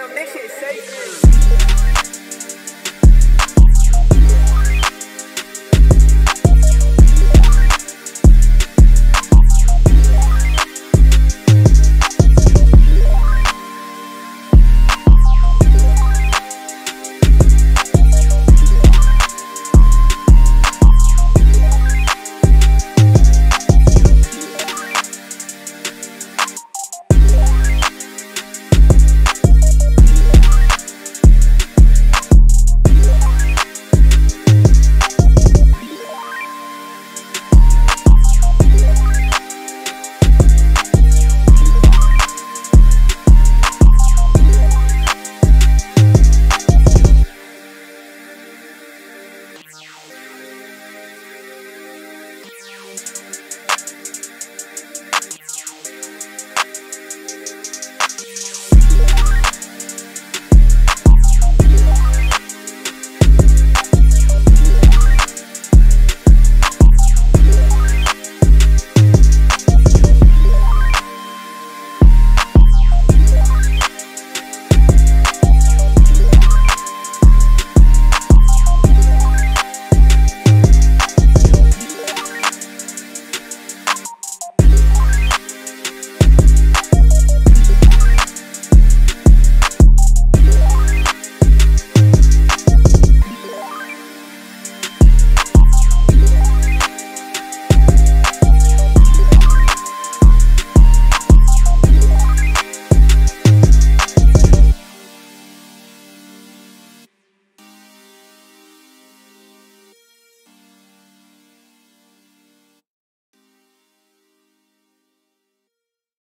Damn, this shit sacred.